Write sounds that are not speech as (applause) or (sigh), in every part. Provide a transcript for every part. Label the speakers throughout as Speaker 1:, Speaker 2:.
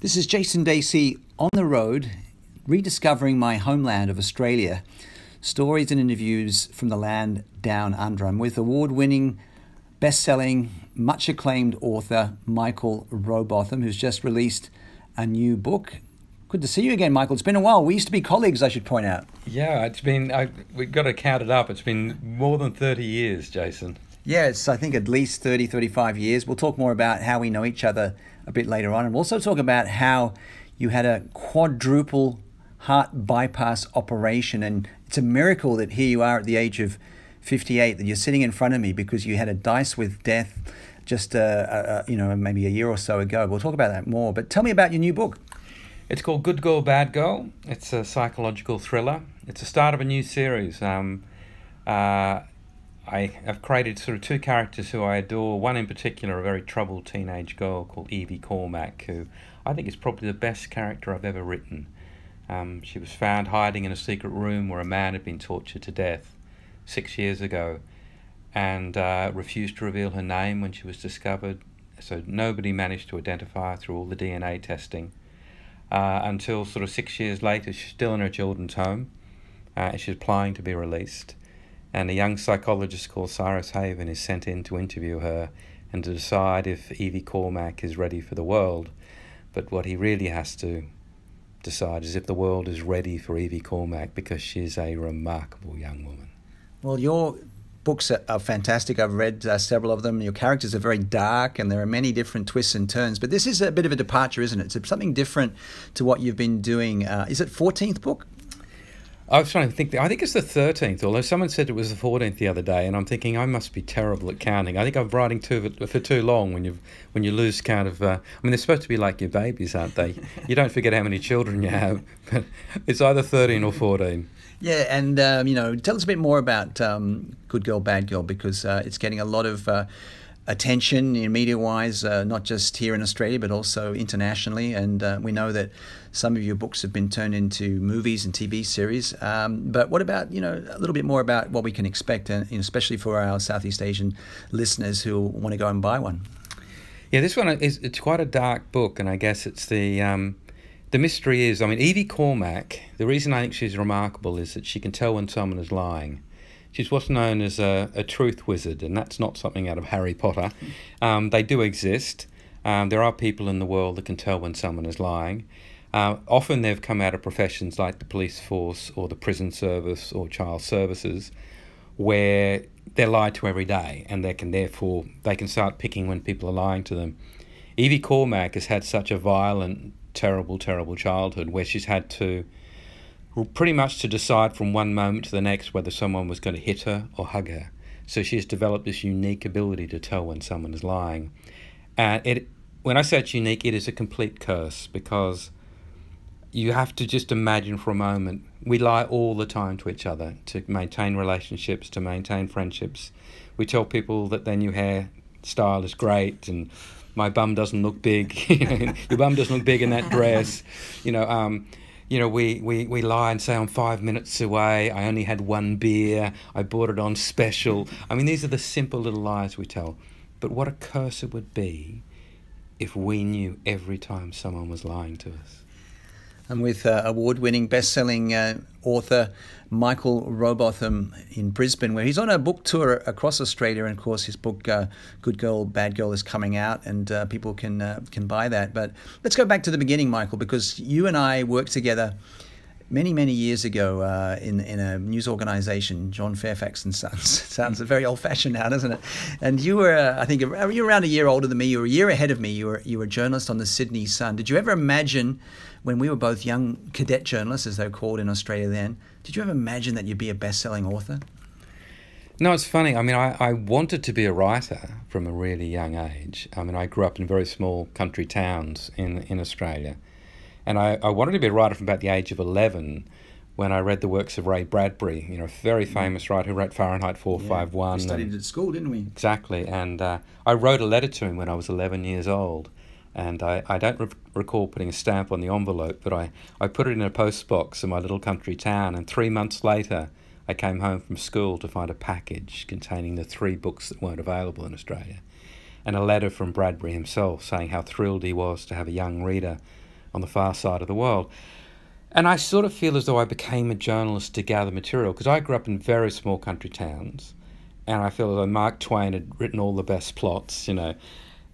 Speaker 1: This is Jason Dasey on the road, rediscovering my homeland of Australia. Stories and interviews from the land down under. I'm with award winning, best selling, much acclaimed author Michael Robotham, who's just released a new book. Good to see you again, Michael. It's been a while. We used to be colleagues, I should point out.
Speaker 2: Yeah, it's been, I, we've got to count it up. It's been more than 30 years, Jason.
Speaker 1: Yeah, it's, I think, at least 30, 35 years. We'll talk more about how we know each other a bit later on. And we'll also talk about how you had a quadruple heart bypass operation. And it's a miracle that here you are at the age of 58, that you're sitting in front of me because you had a dice with death just, uh, uh, you know, maybe a year or so ago. We'll talk about that more. But tell me about your new book.
Speaker 2: It's called Good Girl, Bad Girl. It's a psychological thriller. It's the start of a new series. Um, uh, I have created sort of two characters who I adore. One in particular, a very troubled teenage girl called Evie Cormack, who I think is probably the best character I've ever written. Um, she was found hiding in a secret room where a man had been tortured to death six years ago and uh, refused to reveal her name when she was discovered. So nobody managed to identify her through all the DNA testing uh, until sort of six years later, she's still in her children's home. Uh, she's applying to be released and a young psychologist called Cyrus Haven is sent in to interview her and to decide if Evie Cormack is ready for the world. But what he really has to decide is if the world is ready for Evie Cormack because she's a remarkable young woman.
Speaker 1: Well, your books are, are fantastic. I've read uh, several of them. Your characters are very dark and there are many different twists and turns. But this is a bit of a departure, isn't it? It's something different to what you've been doing. Uh, is it 14th book?
Speaker 2: I was trying to think. I think it's the thirteenth. Although someone said it was the fourteenth the other day, and I'm thinking I must be terrible at counting. I think I'm writing too for too long. When you when you lose count of, uh, I mean, they're supposed to be like your babies, aren't they? you don't forget how many children you have, but it's either thirteen or fourteen.
Speaker 1: Yeah, and um, you know, tell us a bit more about um, Good Girl, Bad Girl, because uh, it's getting a lot of. Uh, attention in media wise, uh, not just here in Australia, but also internationally. And uh, we know that some of your books have been turned into movies and TV series. Um, but what about, you know, a little bit more about what we can expect, uh, especially for our Southeast Asian listeners who want to go and buy one?
Speaker 2: Yeah, this one is it's quite a dark book, and I guess it's the um, the mystery is. I mean, Evie Cormack. The reason I think she's remarkable is that she can tell when someone is lying. She's what's known as a, a truth wizard, and that's not something out of Harry Potter. Um, they do exist. Um, there are people in the world that can tell when someone is lying. Uh, often they've come out of professions like the police force or the prison service or child services, where they're lied to every day, and they can therefore they can start picking when people are lying to them. Evie Cormack has had such a violent, terrible, terrible childhood where she's had to pretty much to decide from one moment to the next whether someone was going to hit her or hug her. So she has developed this unique ability to tell when someone is lying. And it, when I say it's unique, it is a complete curse because you have to just imagine for a moment we lie all the time to each other to maintain relationships, to maintain friendships. We tell people that their new hair style is great and my bum doesn't look big. (laughs) Your bum doesn't look big in that dress. You know, um, you know, we, we, we lie and say I'm five minutes away, I only had one beer, I bought it on special. I mean, these are the simple little lies we tell. But what a curse it would be if we knew every time someone was lying to us.
Speaker 1: I'm with uh, award winning, best selling uh, author Michael Robotham in Brisbane, where he's on a book tour across Australia. And of course, his book, uh, Good Girl, Bad Girl, is coming out, and uh, people can, uh, can buy that. But let's go back to the beginning, Michael, because you and I worked together many, many years ago uh, in, in a news organization, John Fairfax and Sons. (laughs) Sounds very old fashioned now, doesn't it? And you were, I think, you were around a year older than me. You were a year ahead of me. You were, you were a journalist on the Sydney Sun. Did you ever imagine, when we were both young cadet journalists, as they were called in Australia then, did you ever imagine that you'd be a best selling author?
Speaker 2: No, it's funny. I mean, I, I wanted to be a writer from a really young age. I mean, I grew up in very small country towns in, in Australia. And I, I wanted to be a writer from about the age of 11 when I read the works of Ray Bradbury, you know, a very mm. famous writer who wrote Fahrenheit 451. Yeah, we
Speaker 1: studied at school, didn't we?
Speaker 2: Exactly. And uh, I wrote a letter to him when I was 11 years old. And I, I don't re- recall putting a stamp on the envelope, but I, I put it in a post box in my little country town. And three months later, I came home from school to find a package containing the three books that weren't available in Australia. And a letter from Bradbury himself saying how thrilled he was to have a young reader on the far side of the world. And I sort of feel as though I became a journalist to gather material because I grew up in very small country towns, and I feel as though Mark Twain had written all the best plots, you know,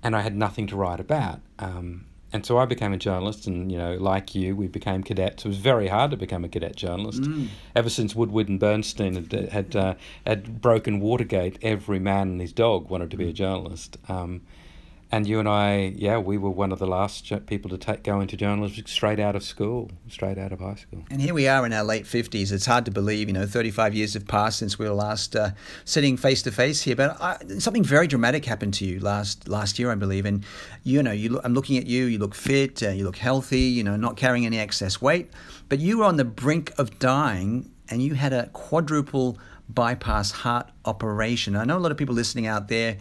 Speaker 2: and I had nothing to write about. Um, and so I became a journalist, and you know, like you, we became cadets. It was very hard to become a cadet journalist. Mm. Ever since Woodward and Bernstein had had, uh, had broken Watergate, every man and his dog wanted to be a journalist. Um, and you and I, yeah, we were one of the last people to take, go into journalism straight out of school, straight out of high school.
Speaker 1: And here we are in our late 50s. It's hard to believe, you know, 35 years have passed since we were last uh, sitting face to face here. But I, something very dramatic happened to you last last year, I believe. And, you know, you I'm looking at you, you look fit, uh, you look healthy, you know, not carrying any excess weight. But you were on the brink of dying and you had a quadruple bypass heart operation. I know a lot of people listening out there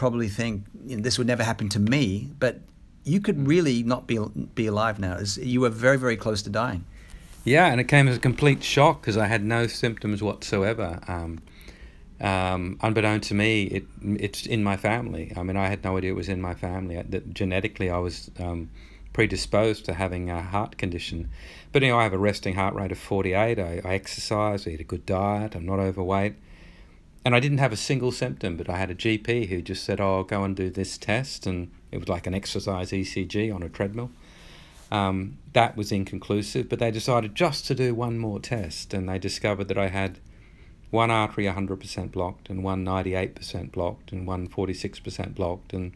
Speaker 1: probably think you know, this would never happen to me, but you could really not be be alive now. You were very very close to dying.
Speaker 2: Yeah, and it came as a complete shock because I had no symptoms whatsoever. Um, um, unbeknown to me, it it's in my family. I mean, I had no idea it was in my family. That genetically, I was um, predisposed to having a heart condition. But you know, I have a resting heart rate of 48. I, I exercise, I eat a good diet. I'm not overweight and I didn't have a single symptom, but I had a GP who just said, "Oh, go and do this test," and it was like an exercise ECG on a treadmill. Um, that was inconclusive, but they decided just to do one more test, and they discovered that I had one artery 100% blocked, and one 98% blocked, and one 46% blocked, and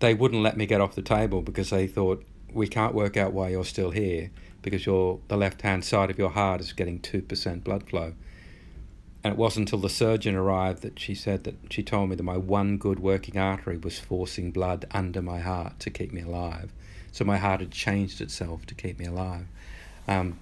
Speaker 2: they wouldn't let me get off the table because they thought we can't work out why you're still here because your the left hand side of your heart is getting 2% blood flow and it wasn't until the surgeon arrived that she said that she told me that my one good working artery was forcing blood under my heart to keep me alive. So my heart had changed itself to keep me alive. Um,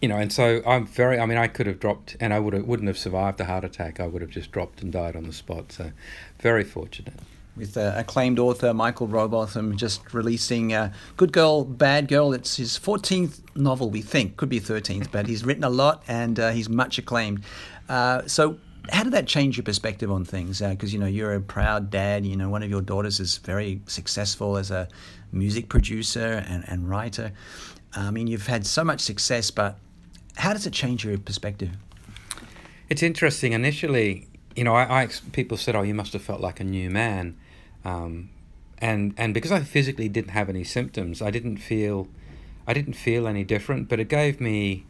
Speaker 2: you know, and so I'm very. I mean, I could have dropped, and I would have, wouldn't have survived a heart attack. I would have just dropped and died on the spot. So, very fortunate
Speaker 1: with uh, acclaimed author Michael Robotham just releasing uh, Good Girl, Bad Girl. It's his 14th novel, we think. Could be 13th, but he's written a lot and uh, he's much acclaimed. Uh, so, how did that change your perspective on things? Because, uh, you know, you're a proud dad. You know, one of your daughters is very successful as a music producer and, and writer. I mean, you've had so much success, but how does it change your perspective?
Speaker 2: It's interesting. Initially, you know, I, I, people said, "Oh, you must have felt like a new man," Um, and and because I physically didn't have any symptoms, I didn't feel I didn't feel any different. But it gave me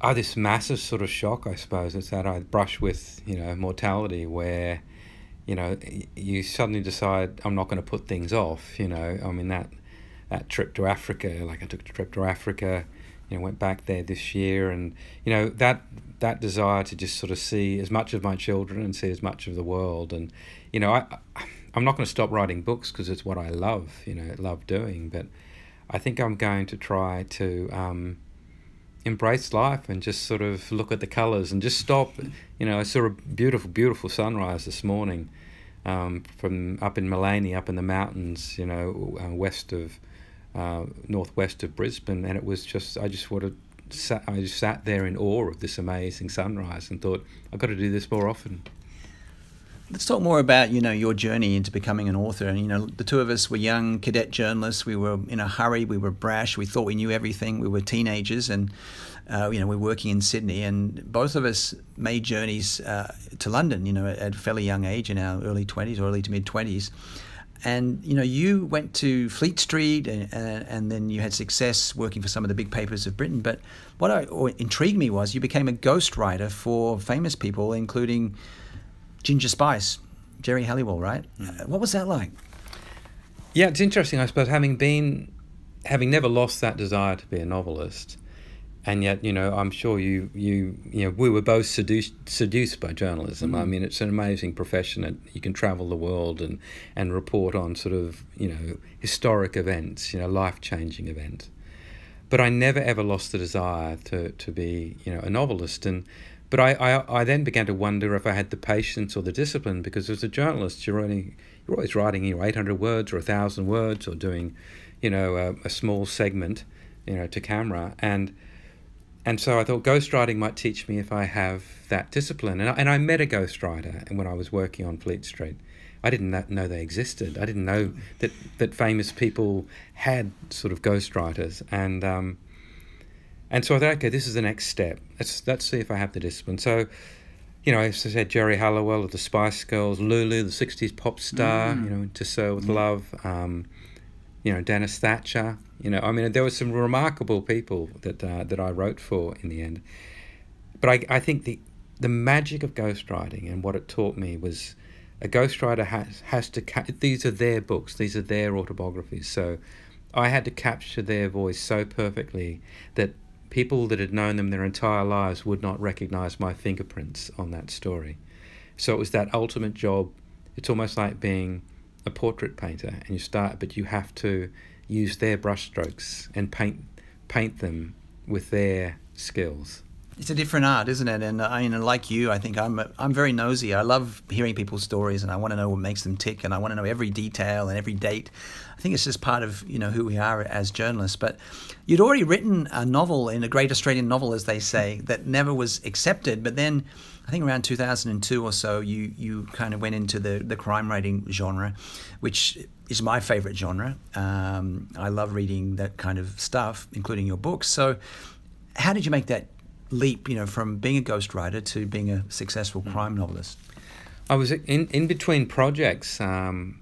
Speaker 2: oh, this massive sort of shock, I suppose. It's that I brush with you know mortality, where you know you suddenly decide I'm not going to put things off. You know, I mean that that trip to Africa, like I took a trip to Africa, you know, went back there this year, and you know that that desire to just sort of see as much of my children and see as much of the world, and you know I I'm not going to stop writing books because it's what I love, you know, love doing. But I think I'm going to try to um, embrace life and just sort of look at the colours and just stop. You know, I saw a beautiful, beautiful sunrise this morning um, from up in Maleny, up in the mountains, you know, uh, west of, uh, northwest of Brisbane, and it was just, I just wanted. I just sat there in awe of this amazing sunrise and thought, I've got to do this more often.
Speaker 1: Let's talk more about you know your journey into becoming an author. And you know, the two of us were young cadet journalists. We were in a hurry. We were brash. We thought we knew everything. We were teenagers, and uh, you know, we are working in Sydney. And both of us made journeys uh, to London. You know, at, a fairly young age, in our early twenties, early to mid twenties. And you know, you went to Fleet Street, and, and then you had success working for some of the big papers of Britain. But what I, intrigued me was you became a ghostwriter for famous people, including Ginger Spice, Geri Halliwell, right? Mm. What was that like?
Speaker 2: Yeah, it's interesting, I suppose, having been, having never lost that desire to be a novelist, and yet, you know, I'm sure you, you, you know, we were both seduced, seduced by journalism. Mm. I mean, it's an amazing profession, and you can travel the world and, and report on sort of, you know, historic events, you know, life changing events. But I never ever lost the desire to, to be, you know, a novelist, and but I, I, I then began to wonder if I had the patience or the discipline because as a journalist, you're only you're always writing you know 800 words or 1,000 words or doing, you know, a, a small segment, you know, to camera and and so I thought ghostwriting might teach me if I have that discipline. And I, and I met a ghostwriter and when I was working on Fleet Street. I didn't know they existed. I didn't know that, that famous people had sort of ghostwriters. And um, and so I thought, okay, this is the next step. Let's let's see if I have the discipline. So, you know, as I said, Geri Halliwell of the Spice Girls, Lulu, the '60s pop star, mm. you know, To Sir with mm. Love, um, you know, Denis Thatcher. You know, I mean, there were some remarkable people that uh, that I wrote for in the end. But I, I think the the magic of ghostwriting and what it taught me was a ghostwriter has has to ca- these are their books, these are their autobiographies. So I had to capture their voice so perfectly that people that had known them their entire lives would not recognize my fingerprints on that story. So it was that ultimate job. It's almost like being a portrait painter, and you start, but you have to use their brushstrokes and paint paint them with their skills.
Speaker 1: It's a different art, isn't it? And I mean, like you, I think I'm I'm very nosy. I love hearing people's stories, and I want to know what makes them tick, and I want to know every detail and every date. I think it's just part of you know who we are as journalists. But you'd already written a novel in a great Australian novel, as they say, that never was accepted. But then, I think around 2002 or so, you you kind of went into the the crime writing genre, which is my favorite genre. Um, I love reading that kind of stuff, including your books. So, how did you make that leap, you know, from being a ghostwriter to being a successful mm. crime novelist?
Speaker 2: I was in, in between projects. Um,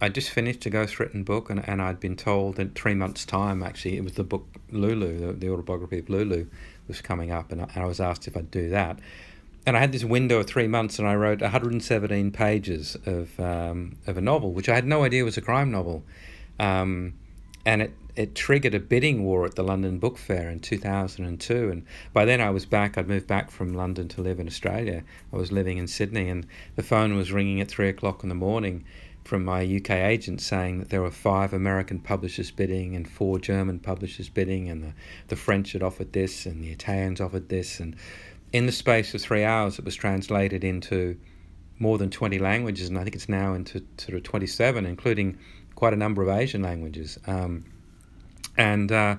Speaker 2: I just finished a ghostwritten book, and, and I'd been told in three months' time, actually, it was the book Lulu, the, the autobiography of Lulu, was coming up, and I, and I was asked if I'd do that. And I had this window of three months, and I wrote 117 pages of um, of a novel, which I had no idea was a crime novel. Um, and it, it triggered a bidding war at the London Book Fair in 2002. And by then I was back, I'd moved back from London to live in Australia. I was living in Sydney, and the phone was ringing at three o'clock in the morning from my UK agent saying that there were five American publishers bidding and four German publishers bidding, and the, the French had offered this, and the Italians offered this. And in the space of three hours, it was translated into more than 20 languages, and I think it's now into sort of 27, including quite a number of Asian languages. Um, and uh,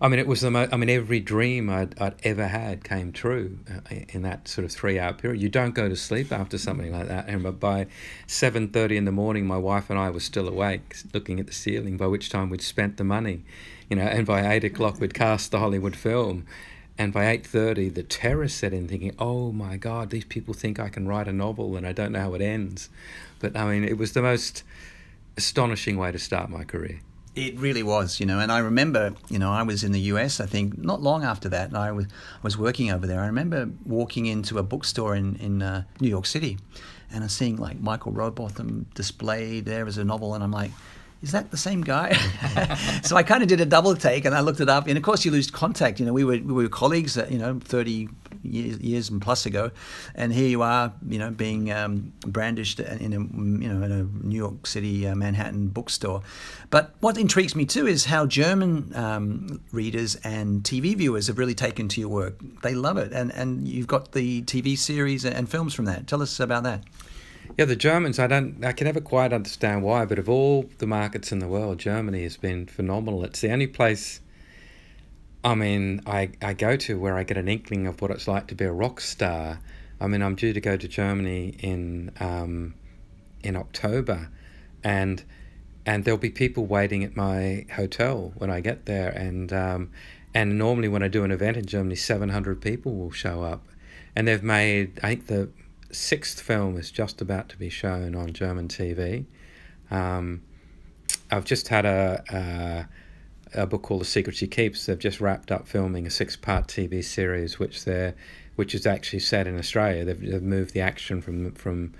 Speaker 2: I mean, it was the mo- I mean, every dream I'd, I'd ever had came true uh, in that sort of three-hour period. You don't go to sleep after something like that. And by seven thirty in the morning, my wife and I were still awake, looking at the ceiling. By which time we'd spent the money, you know. And by eight o'clock, we'd cast the Hollywood film. And by eight thirty, the terror set in, thinking, "Oh my God, these people think I can write a novel, and I don't know how it ends." But I mean, it was the most astonishing way to start my career.
Speaker 1: It really was, you know, and I remember, you know, I was in the US, I think, not long after that, and I was, was working over there. I remember walking into a bookstore in, in uh, New York City and I'm seeing like Michael Robotham displayed there as a novel, and I'm like, is that the same guy? (laughs) so I kind of did a double take and I looked it up. And of course, you lose contact. You know, we were, we were colleagues, uh, you know, 30 years, years and plus ago. And here you are, you know, being um, brandished in a, you know, in a New York City, uh, Manhattan bookstore. But what intrigues me too is how German um, readers and TV viewers have really taken to your work. They love it. And, and you've got the TV series and films from that. Tell us about that.
Speaker 2: Yeah, the Germans, I don't, I can never quite understand why, but of all the markets in the world, Germany has been phenomenal. It's the only place, I mean, I, I go to where I get an inkling of what it's like to be a rock star. I mean, I'm due to go to Germany in um, in October, and and there'll be people waiting at my hotel when I get there, and um, and normally when I do an event in Germany, 700 people will show up, and they've made I think the sixth film is just about to be shown on German TV. Um, I've just had a, a, a book called The Secret She Keeps. They've just wrapped up filming a six-part TV series, which they which is actually set in Australia. They've, they've moved the action from from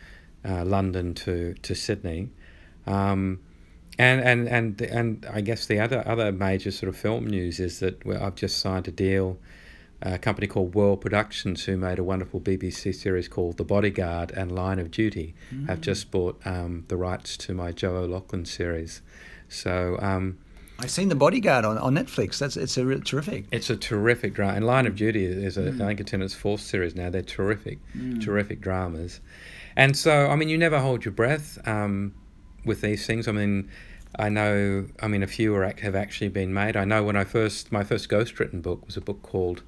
Speaker 2: uh, London to to Sydney. Um, and, and and and I guess the other other major sort of film news is that I've just signed a deal a company called World Productions, who made a wonderful BBC series called The Bodyguard and Line of Duty, mm. have just bought um, the rights to my Joe O'Loughlin series. So. Um,
Speaker 1: I've seen The Bodyguard on, on Netflix. That's it's a terrific.
Speaker 2: It's a terrific drama. And Line of Duty is a, mm. I think it's in its fourth series now. They're terrific, mm. terrific dramas. And so, I mean, you never hold your breath um, with these things. I mean, I know, I mean, a few are, have actually been made. I know when I first, my first ghostwritten book was a book called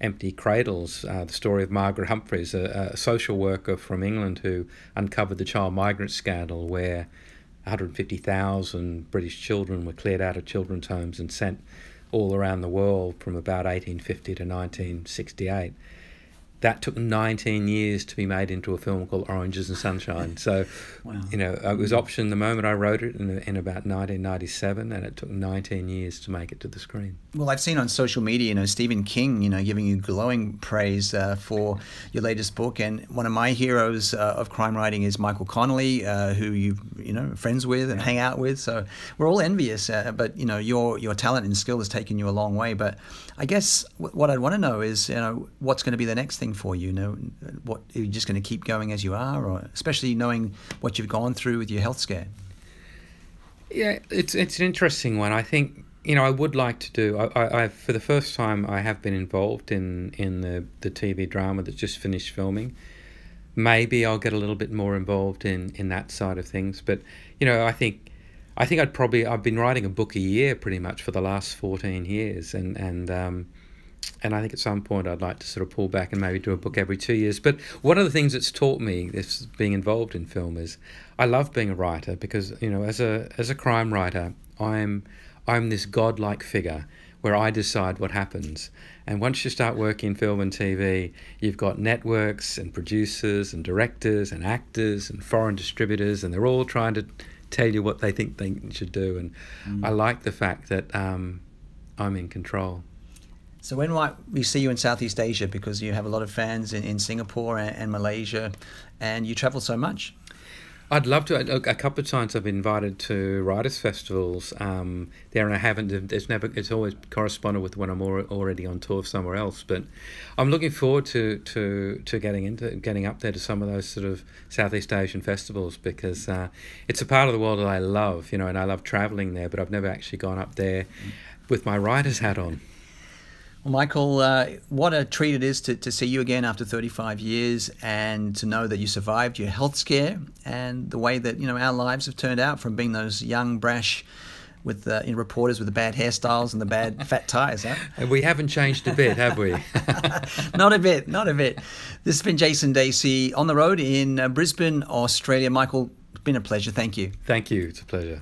Speaker 2: empty cradles. Uh, the story of Margaret Humphreys, a, a, social worker from England who uncovered the child migrant scandal, where 150,000 British children were cleared out of children's homes and sent all around the world from about 1850 to 1968 that took 19 years to be made into a film called Oranges and Sunshine. So, wow. you know, it was optioned the moment I wrote it in, in about 1997, and it took 19 years to make it to the screen.
Speaker 1: Well, I've seen on social media, you know, Stephen King, you know, giving you glowing praise uh, for your latest book, and one of my heroes uh, of crime writing is Michael Connelly, uh, who you you know friends with and hang out with. So we're all envious, uh, but you know, your your talent and skill has taken you a long way. But I guess what I'd want to know is, you know, what's going to be the next thing for you? know, what are you just going to keep going as you are, or especially knowing what you've gone through with your health scare?
Speaker 2: Yeah, it's it's an interesting one. I think you know I would like to do. I, I, I for the first time I have been involved in in the the TV drama that's just finished filming. Maybe I'll get a little bit more involved in in that side of things, but you know I think. I think I'd probably I've been writing a book a year pretty much for the last fourteen years, and and um, and I think at some point I'd like to sort of pull back and maybe do a book every two years. But one of the things that's taught me this being involved in film is I love being a writer because you know as a as a crime writer I'm I'm this godlike figure where I decide what happens. And once you start working in film and TV, you've got networks and producers and directors and actors and foreign distributors, and they're all trying to tell you what they think they should do. And mm. I like the fact that um, I'm in control.
Speaker 1: So when might we see you in Southeast Asia? Because you have a lot of fans in, in Singapore and, and, Malaysia, and you travel so much.
Speaker 2: I'd love to. A, a couple of times I've been invited to writers' festivals um, there, and I haven't. It's never. It's always corresponded with when I'm already on tour somewhere else. But I'm looking forward to to to getting into getting up there to some of those sort of Southeast Asian festivals because uh, it's a part of the world that I love. You know, and I love traveling there. But I've never actually gone up there with my writer's hat on.
Speaker 1: Well, Michael, uh, what a treat it is to, to see you again after 35 years and to know that you survived your health scare and the way that you know our lives have turned out from being those young, brash, with the know, reporters with the bad hairstyles and the bad (laughs) fat ties. Huh?
Speaker 2: And we haven't changed a bit, have we? (laughs)
Speaker 1: not a bit, not a bit. This has been Jason Dasey on the road in uh, Brisbane, Australia. Michael, it's been a pleasure. Thank you.
Speaker 2: Thank you. It's a pleasure.